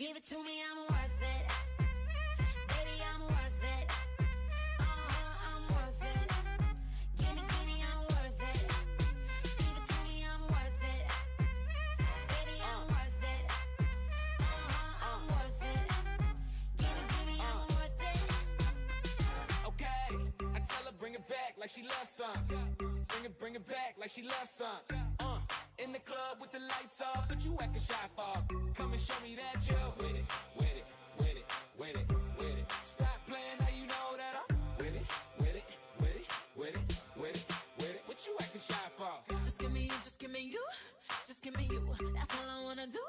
it to me, I'm worth it. Baby, I'm worth it. Uh-huh, I'm worth it. Gimme, gimme, I'm worth it. Give it to me, I'm worth it. Baby, I'm worth it. Uh-huh, I'm worth it. Gimme, gimme, I'm worth it. Okay, I tell her bring it back like she loves some. Bring it, bring it back like she loves some. Uh, in the club with the lights off, but you acting shy for and show me that you're with it, with it, with it, with it, with it. Stop playing now, you know that I'm with it, with it, with it, with it, with it, with it. What you acting shy for? Just give me you, just give me you, just give me you. That's all I wanna do.